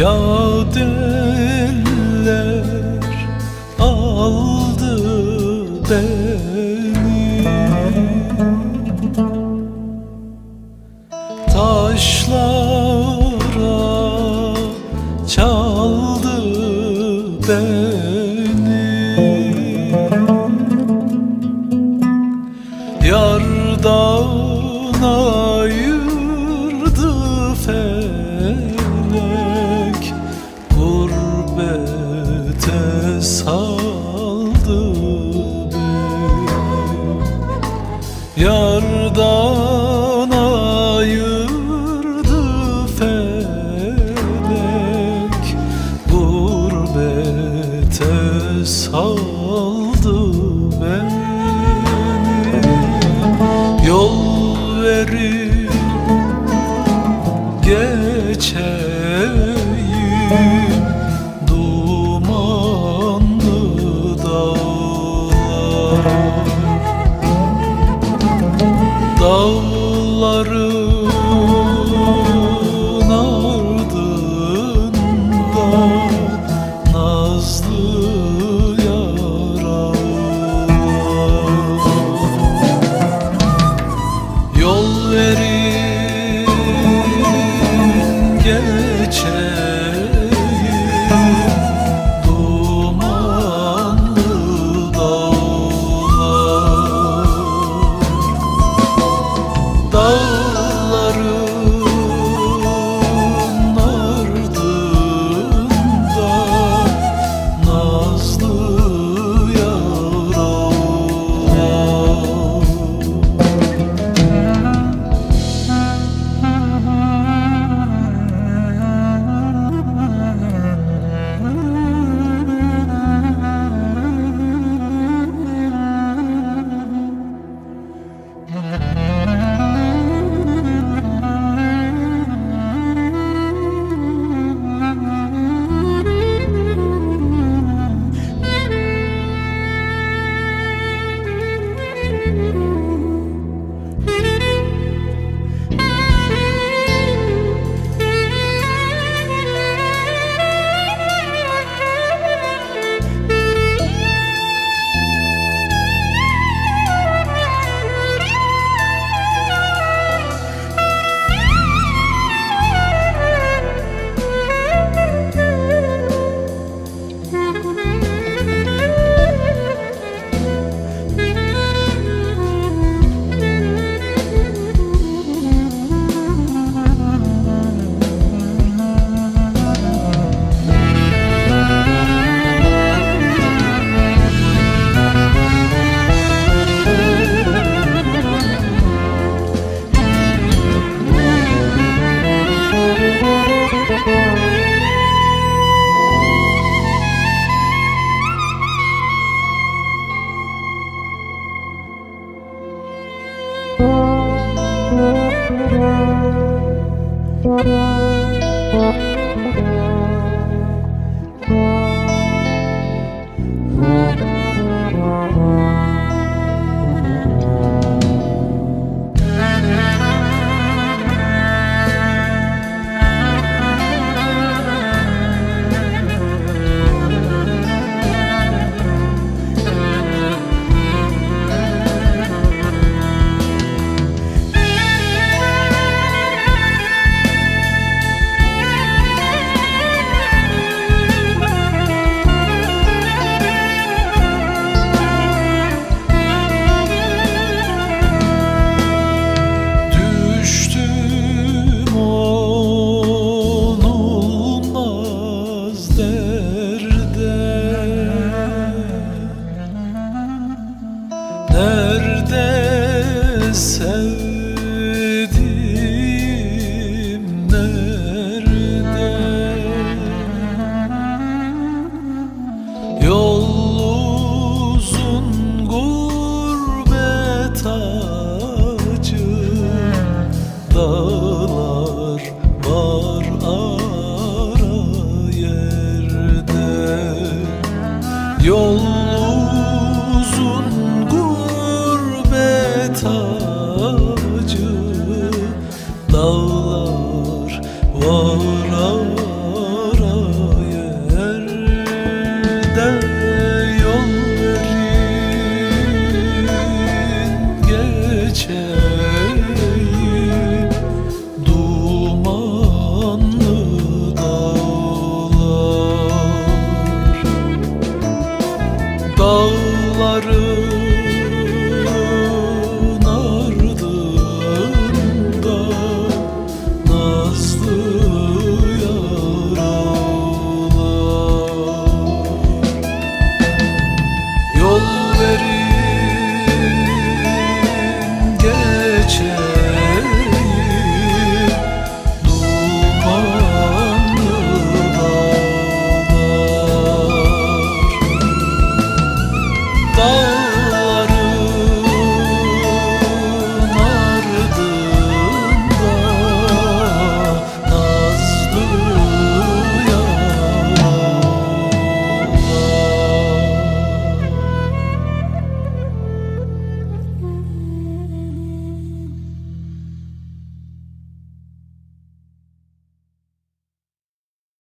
Ya deller aldı beni. Taşlara çaldı beni. günlerim geçeyim dumanlı dağlar. Dağları よ。yarım